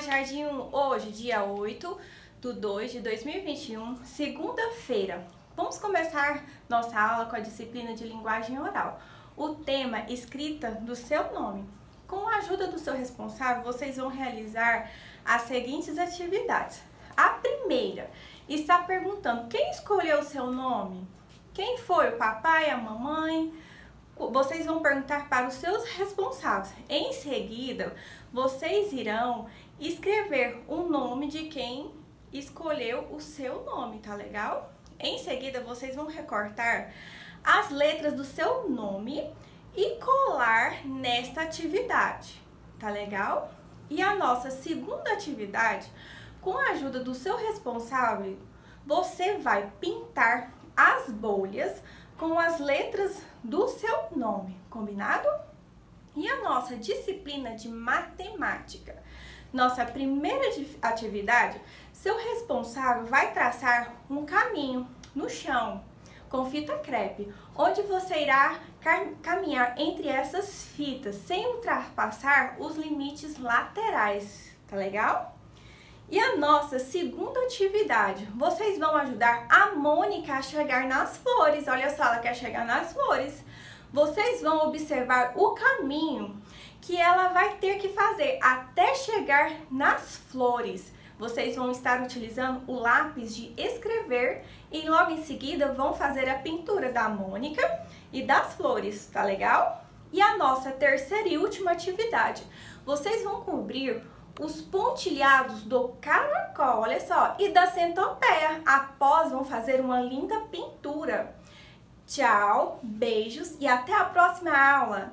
Jardim 1, hoje, dia 8 de 2 de 2021, segunda-feira. Vamos começar nossa aula com a disciplina de linguagem oral. O tema escrita do seu nome. Com a ajuda do seu responsável, vocês vão realizar as seguintes atividades. A primeira está perguntando quem escolheu o seu nome? Quem foi? O papai, a mamãe? Vocês vão perguntar para os seus responsáveis. Em seguida, vocês irão escrever o nome de quem escolheu o seu nome, tá legal? Em seguida, vocês vão recortar as letras do seu nome e colar nesta atividade, tá legal? E a nossa segunda atividade, com a ajuda do seu responsável, você vai pintar as bolhas com as letras do seu nome, combinado? E a nossa disciplina de matemática. Nossa primeira atividade, seu responsável vai traçar um caminho no chão com fita crepe, onde você irá caminhar entre essas fitas sem ultrapassar os limites laterais, tá legal? E a nossa segunda atividade, vocês vão ajudar a Mônica a chegar nas flores. Olha só, ela quer chegar nas flores. Vocês vão observar o caminho que ela vai ter que fazer até chegar nas flores. Vocês vão estar utilizando o lápis de escrever e logo em seguida vão fazer a pintura da Mônica e das flores, tá legal? E a nossa terceira e última atividade, vocês vão cobrir os pontilhados do caracol, olha só, e da centopeia. Após vão fazer uma linda pintura. Tchau, beijos e até a próxima aula!